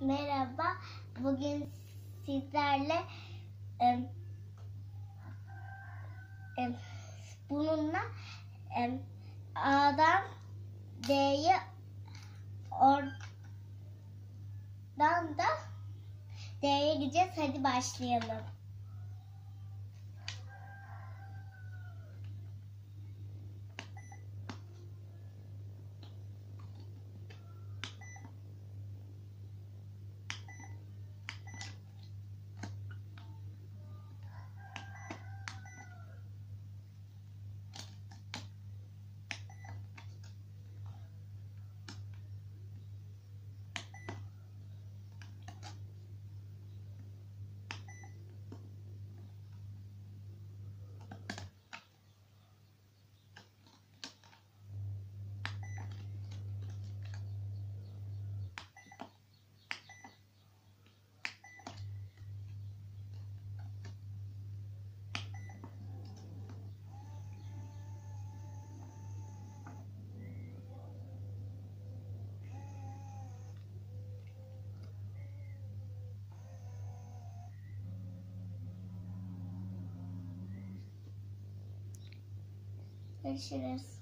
Merhaba. Bugün sizlerle em, em, bununla em, A'dan D'ye oradan da D'ye gideceğiz. Hadi başlayalım. Görüşürüz.